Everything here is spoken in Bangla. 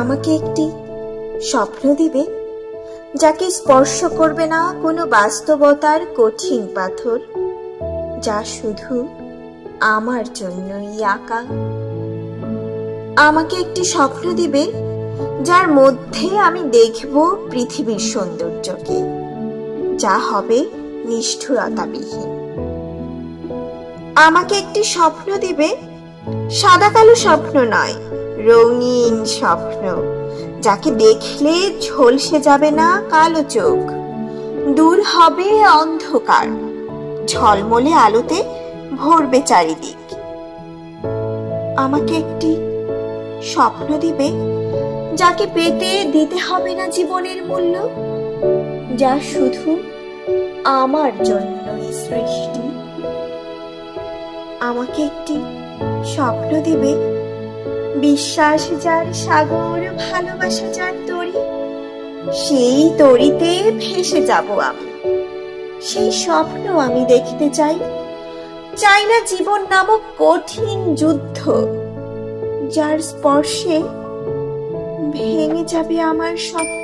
আমাকে একটি স্বপ্ন দিবে, যাকে স্পর্শ করবে না কোনো বাস্তবতার কঠিন পাথর, যা শুধু আমার জন্যই আঁকা। আমাকে একটি স্বপ্ন দিবে, যার মধ্যে আমি দেখব পৃথিবীর সৌন্দর্যকে, যা হবে নিষ্ঠুরতাবিহীন। আমাকে একটি স্বপ্ন দিবে, সাদা কালো স্বপ্ন নয় রঙিন স্বপ্ন। যাকে দেখলে ঝলসে যাবে না কালো চোখ। দূর হবে অন্ধকার। ঝলমলে আলোতে ভরবে চারিদিক। আমাকে একটি স্বপ্ন দিবে, যাকে পেতে দিতে হবে না জীবনের মূল্য, যা শুধু আমার জন্য সৃষ্টি। আমাকে একটি স্বপ্ন দিবে বিশ্বাস যার সাগর, ভালোবাসা যার তরি, সেই তরিতে ভেসে যাব আমি। সেই স্বপ্ন আমি দেখতে চাই। চাই না জীবন নামক কঠিন যুদ্ধ, যার স্পর্শে ভেঙে যাবে আমার স্বপ্ন।